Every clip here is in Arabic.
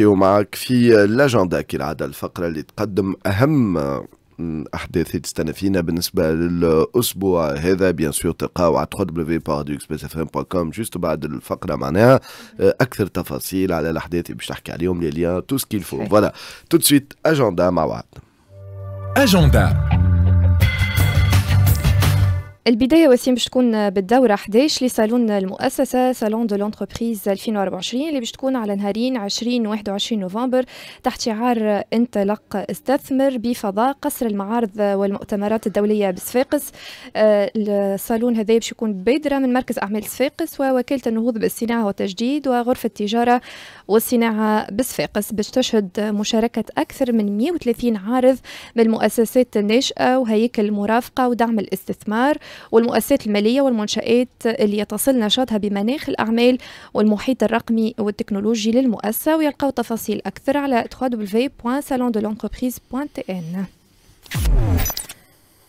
معك في الاجندا كالعادة الفقرة اللي تقدم أهم أحداث اللي تستنى فينا بالنسبة للأسبوع هذا. bien sûr تلقاو على www.radioexpressfm.com juste بعد الفقرة معناها أكثر تفاصيل على الأحداث اللي باش تحكي عليهم les liens tout ce qu'il faut voilà tout de suite agenda مع بعض. اجندا البداية وسيم باش تكون بالدورة 11 لصالون المؤسسة salon de l'entreprise 2024 اللي باش تكون على نهارين 20 21 نوفمبر تحت شعار انطلق استثمر بفضاء قصر المعارض والمؤتمرات الدولية بصفاقس. آه، الصالون هذا باش يكون بادرة من مركز أعمال صفاقس ووكالة النهوض بالصناعة والتجديد وغرفة التجارة والصناعة بصفاقس باش تشهد مشاركة أكثر من 130 عارض من المؤسسات الناشئة وهيكل المرافقة ودعم الاستثمار. والمؤسسات المالية والمنشآت اللي يتصل نشاطها بمناخ الأعمال والمحيط الرقمي والتكنولوجي للمؤسسة ويلقاو تفاصيل أكثر على www.salondel'entreprise.tn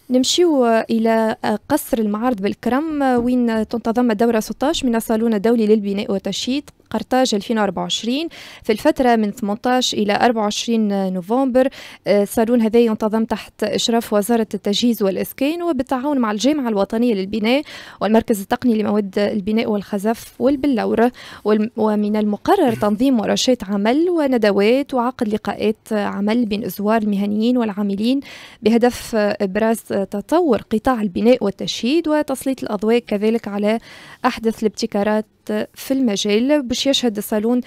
نمشيو إلى قصر المعارض بالكرم وين تنتظم الدورة 16 من الصالون الدولي للبناء والتشييد. قرطاج 2024 في الفترة من 18 إلى 24 نوفمبر الصالون هذا ينتظم تحت إشراف وزارة التجهيز والإسكان وبالتعاون مع الجامعة الوطنية للبناء والمركز التقني لمواد البناء والخزف والبلورة ومن المقرر تنظيم ورشات عمل وندوات وعقد لقاءات عمل بين أزوار المهنيين والعاملين بهدف إبراز تطور قطاع البناء والتشييد وتسليط الأضواء كذلك على أحدث الابتكارات في المجال باش يشهد الصالون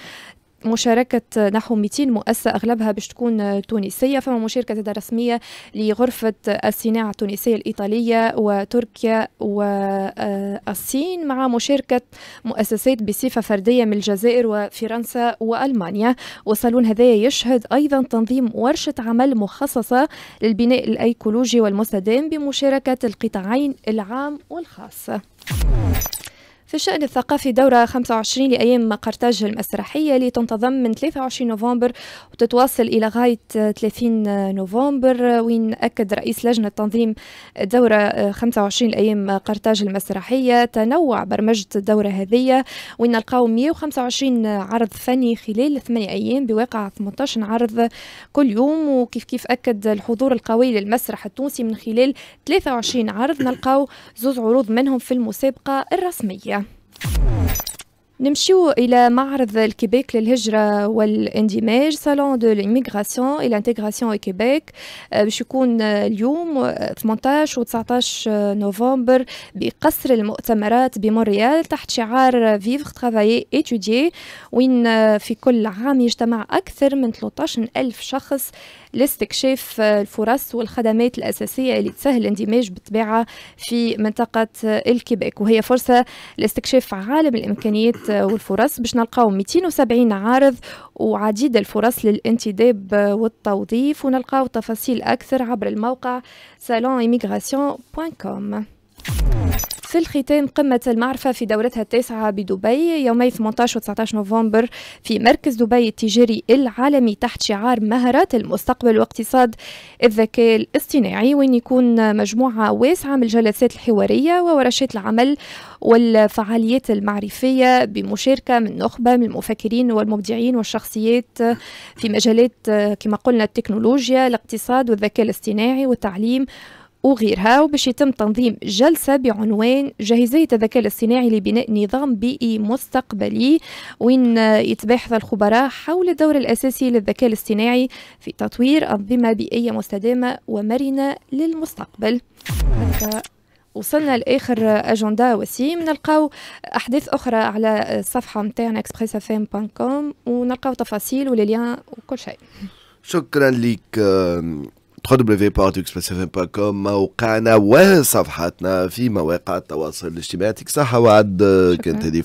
مشاركة نحو 200 مؤسسة أغلبها باش تكون تونسية فما مشاركة رسمية لغرفة الصناعة التونسية الإيطالية وتركيا والصين مع مشاركة مؤسسات بصفة فردية من الجزائر وفرنسا وألمانيا. والصالون هذا يشهد أيضا تنظيم ورشة عمل مخصصة للبناء الأيكولوجي والمستدام بمشاركة القطاعين العام والخاص. في الشأن الثقافي دورة 25 لأيام قرطاج المسرحية اللي تنتظم من 23 نوفمبر وتتواصل إلى غاية 30 نوفمبر وين أكد رئيس لجنة تنظيم دورة 25 لأيام قرطاج المسرحية تنوع برمجة الدورة هذه وين نلقاو 125 عرض فني خلال 8 أيام بواقع 18 عرض كل يوم وكيف كيف أكد الحضور القوي للمسرح التونسي من خلال 23 عرض نلقاو زوز عروض منهم في المسابقة الرسمية. نمشيو إلى معرض الكيبيك للهجرة والإندماج Salon de l'immigration et l'intégration Québec باش يكون اليوم 18 و 19 نوفمبر بقصر المؤتمرات بمونريال تحت شعار vivre, travailler, étudier وين في كل عام يجتمع أكثر من 13 ألف شخص لاستكشاف الفرص والخدمات الأساسية اللي تسهل الاندماج بالطبيعة في منطقة الكيبيك. وهي فرصة لاستكشاف عالم الإمكانيات والفرص باش نلقاو 270 عارض وعديد الفرص للانتداب والتوظيف ونلقاو تفاصيل أكثر عبر الموقع salonemigration.com في الختام قمة المعرفة في دورتها التاسعة بدبي يومي 18 و 19 نوفمبر في مركز دبي التجاري العالمي تحت شعار مهارات المستقبل واقتصاد. الذكاء الاصطناعي وين يكون مجموعة واسعة من الجلسات الحوارية وورشات العمل والفعاليات المعرفية بمشاركة من نخبة من المفكرين والمبدعين والشخصيات في مجالات كما قلنا التكنولوجيا الاقتصاد والذكاء الاصطناعي والتعليم وغيرها وباش يتم تنظيم جلسة بعنوان جاهزية الذكاء الاصطناعي لبناء نظام بيئي مستقبلي وين يتباحث الخبراء حول الدور الأساسي للذكاء الاصطناعي في تطوير أنظمة بيئية مستدامة ومرنة للمستقبل. وصلنا لآخر اجندا وسيم نلقاو أحداث أخرى على الصفحة نتاعنا كوم ونلقاو تفاصيل وليليان وكل شيء. شكرا لك www.expressfm.com موقعنا وصفحاتنا في مواقع التواصل الاجتماعي. يعطيك وعد كانت هذه